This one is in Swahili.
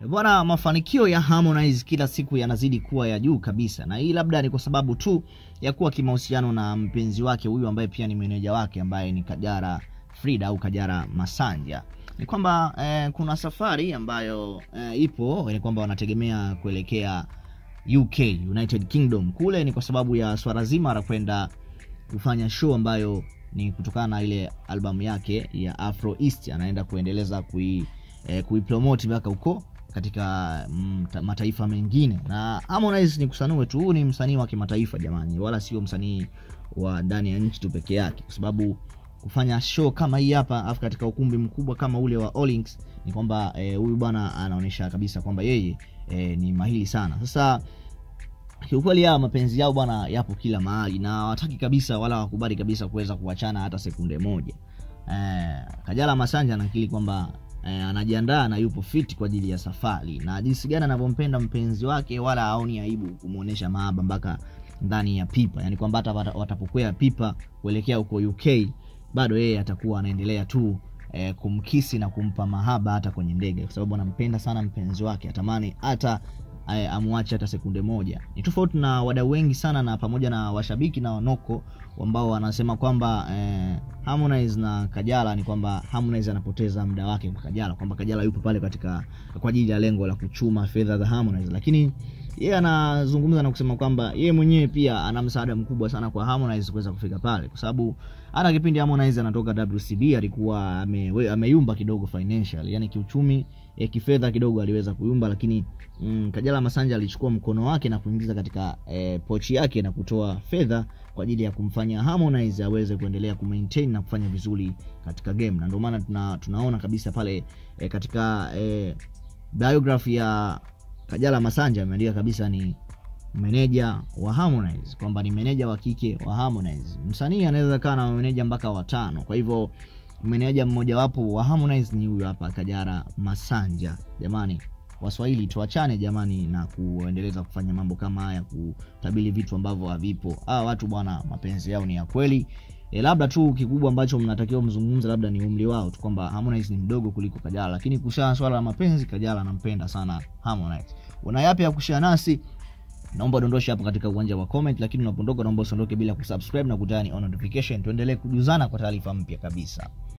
Bwana, mafanikio ya Harmonize kila siku yanazidi kuwa ya juu kabisa, na hii labda ni kwa sababu tu ya kuwa kimahusiano na mpenzi wake huyu ambaye pia ni meneja wake ambaye ni Kajara Frida au Kajara Masanja. Ni kwamba eh, kuna safari ambayo eh, ipo ni kwamba wanategemea kuelekea UK, United Kingdom. Kule ni kwa sababu ya swala zima la kwenda kufanya show ambayo ni kutokana na ile albamu yake ya Afro East, anaenda kuendeleza kui eh, kuipromote mpaka huko katika mm, mataifa mengine. Na Harmonize ni kusanue tu, ni msanii wa kimataifa jamani, wala sio msanii wa ndani ya nchi tu peke yake, kwa sababu kufanya show kama hii hapa afu katika ukumbi mkubwa kama ule wa Olinx ni kwamba huyu e, bwana anaonyesha kabisa kwamba yeye e, ni mahili sana. Sasa kiukweli ya mapenzi yao bwana yapo kila mahali na hawataki kabisa wala wakubali kabisa kuweza kuachana hata sekunde moja. Eh, Kajala Masanja anakili kwamba eh, anajiandaa na yupo fit kwa ajili ya safari. Na jinsi gani anavyompenda mpenzi wake, wala haoni aibu kumwonyesha mahaba mpaka ndani ya pipa, yani kwamba hata wata- watapokwea pipa kuelekea huko UK bado yeye atakuwa anaendelea tu eh, kumkisi na kumpa mahaba hata kwenye ndege, kwa sababu anampenda sana mpenzi wake, atamani hata amwache hata sekunde moja. Ni tofauti na wadau wengi sana na pamoja na washabiki na wanoko ambao wanasema kwamba eh, Harmonize na Kajala ni kwamba Harmonize anapoteza muda wake kwa Kajala, kwamba Kajala yupo pale katika kwa ajili ya lengo la kuchuma fedha za Harmonize, lakini yeye anazungumza na kusema kwamba yeye mwenyewe pia ana msaada mkubwa sana kwa Harmonize kuweza kufika pale, kwa sababu hata kipindi Harmonize anatoka WCB alikuwa ame, ameyumba kidogo financial, yani kiuchumi e, kifedha kidogo aliweza kuyumba, lakini mm, Kajala Masanja alichukua mkono wake na kuingiza katika e, pochi yake na kutoa fedha kwa ajili ya kumfanya Harmonize aweze kuendelea kumaintain na kufanya vizuri katika game, na ndio maana tuna, tunaona kabisa pale e, katika e, biography ya Kajala Masanja ameandika kabisa ni meneja wa Harmonize, kwamba ni meneja wa kike wa Harmonize. Msanii anaweza kaa na meneja mpaka watano, kwa hivyo meneja mmojawapo wa Harmonize ni huyu hapa Kajala Masanja. Jamani Waswahili tuachane jamani na kuendeleza kufanya mambo kama haya, kutabili vitu ambavyo havipo. Hawa watu bwana, mapenzi yao ni ya kweli. E, labda tu kikubwa ambacho mnatakiwa mzungumze labda ni umri wao tu, kwamba Harmonize ni mdogo kuliko Kajala, lakini kushana swala la mapenzi, Kajala anampenda sana Harmonize. Una yapi ya kushare nasi? Naomba dondosha hapo katika uwanja wa comment, lakini unapondoka naomba usiondoke bila kusubscribe na kutani on notification, tuendelee kujuzana kwa taarifa mpya kabisa.